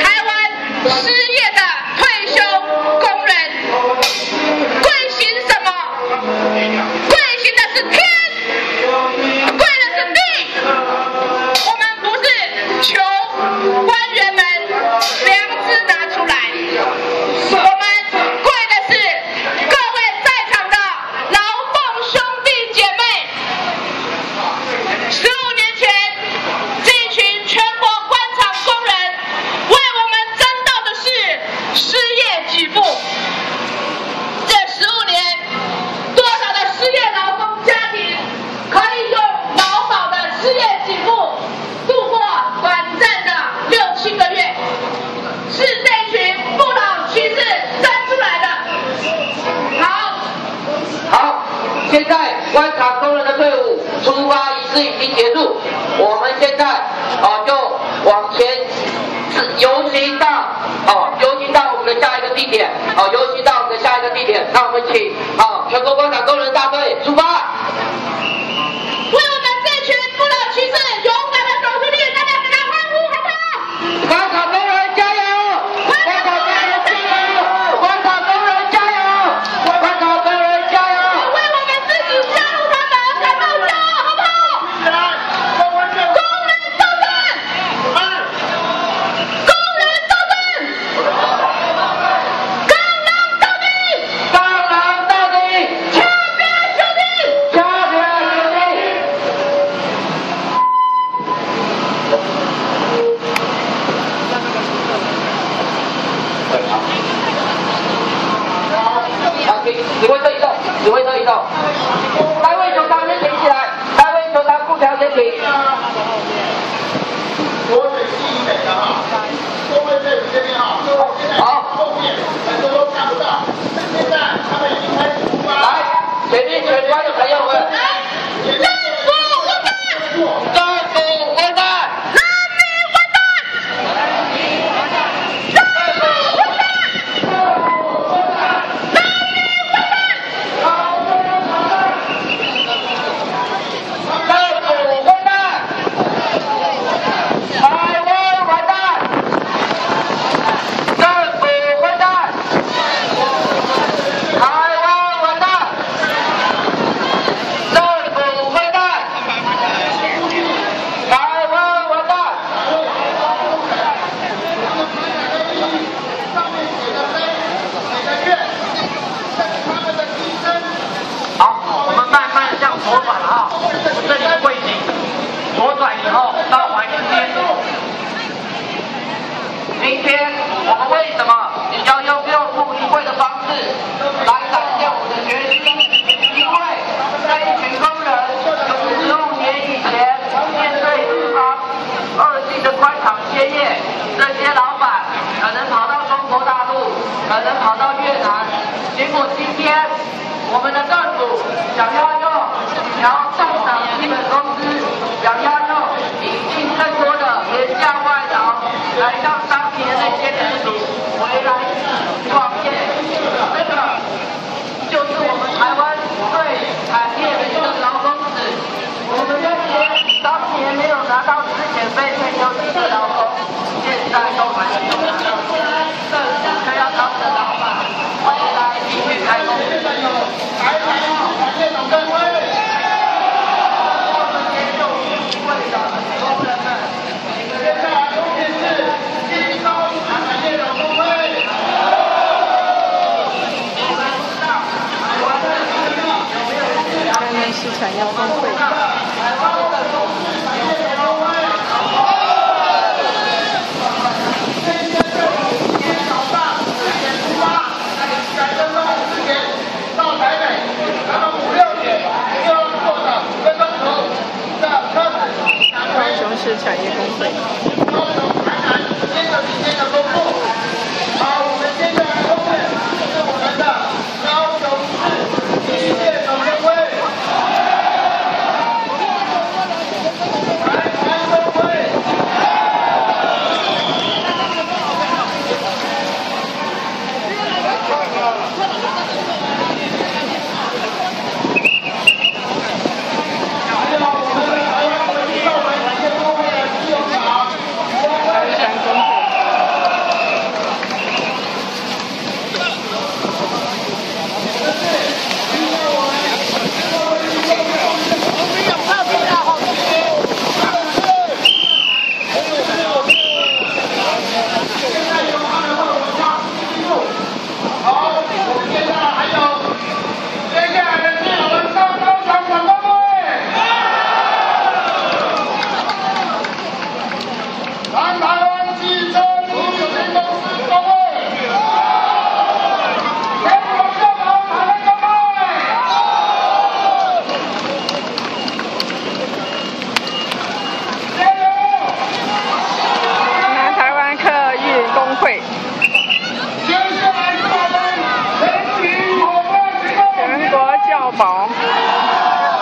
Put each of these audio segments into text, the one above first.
台湾失业现在观察工人的队伍出发仪式已经结束，我们现在啊就往前游行到哦游行到我们的下一个地点哦游行到我们的下一个地点，那我们请啊全国观察工人大队出发。指挥车移动，指挥车移动。单位球场先停起来，单位球场布条先停。左腿低一点的哈，工人队伍这边哈，现在后面很多都看不到，现在他们已经开始出发，来，前面全关的朋友们，政府混蛋！政府混蛋！人民混蛋！政府混蛋！政府混蛋！台湾完蛋！政府混蛋！台湾完蛋！政府混蛋！台湾完蛋！上面写的飞，写的月，这是他们的牺牲。好，我们慢慢向左转啊，这里是会景，后到环境边。今天我们为什么要用六步一会的方式来展现我们的决心？因为这一群工人十五年以前面对日方恶性的官场歇业，这些老板可能跑到中国大陆，可能跑到越南，结果今天我们的政府想要用调上涨基本工资，想要用引进更多的廉价外劳，来到当年那些雇主回来创业，这个就是我们台湾最惨烈的一个劳工史。我们这些当年没有拿到之前被退休金的劳工，现在都还没有拿到，政府却要当着老板回来继续开工。台台产业总工会，现在后面是新高产业总工会。台湾市产业工会。到台北，然后五六点又要坐着五个钟头的车子赶回高雄市产业工会。高雄、台南，接着明天的工作。好，我们接下来后面是我们的高雄市机械总工会。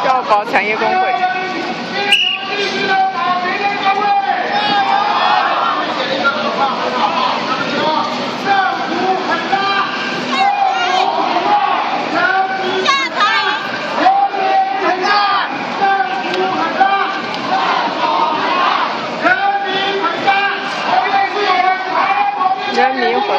农药保产业工会。人民火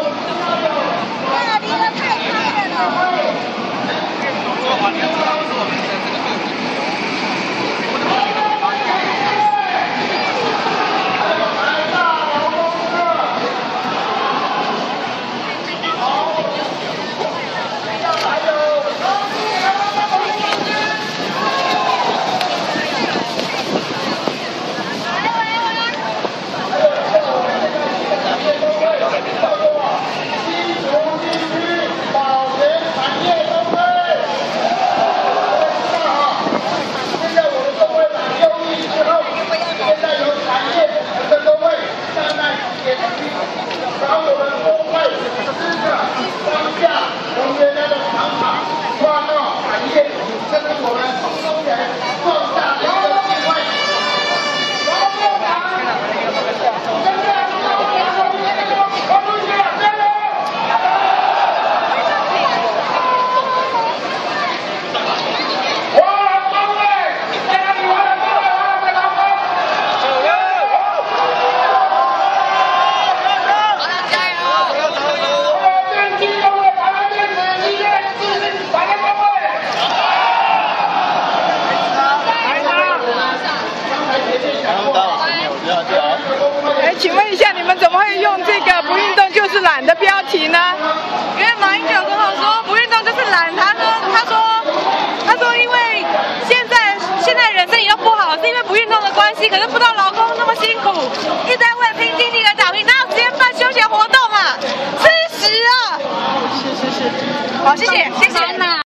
呐因为马英九跟我说不运动就是懒他说他说他说因为现在现在人身体都不好是因为不运动的关系可是不知道老公那么辛苦一直在为了拼经力而打拼哪有时间办休闲活动啊？吃屎啊！是是是。好谢谢谢谢。